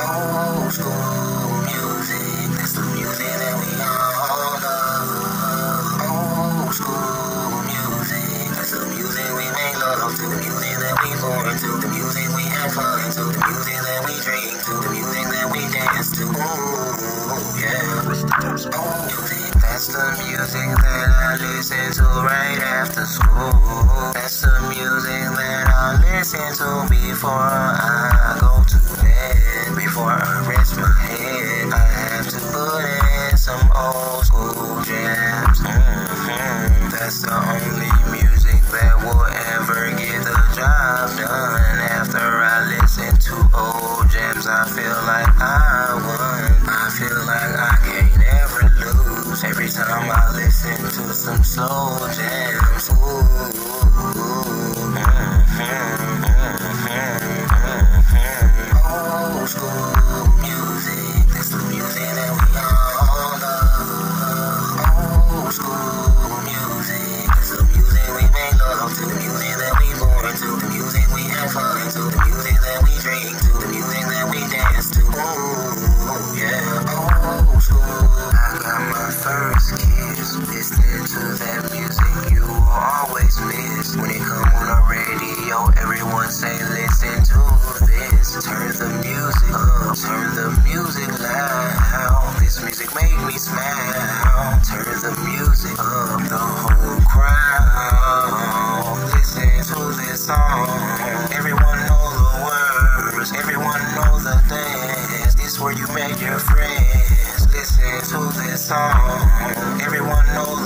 Old school music, that's the music that we all love. Old school music, that's the music we make to, the music that we born to, the music we have fun to, the music that we drink to, the music that we dance to. Ooh, yeah. Old music, that's the music that I listen to right after school. That's the music that I listen to before I some old school jams. hmm That's the only music that will ever get the job done. After I listen to old jams, I feel like I won. I feel like I can't ever lose. Every time I listen to some slow jams. Ooh, everyone say listen to this. Turn the music up, turn the music loud. This music make me smile. Turn the music up, the whole crowd. Listen to this song. Everyone know the words, everyone know the dance. This where you make your friends. Listen to this song. Everyone know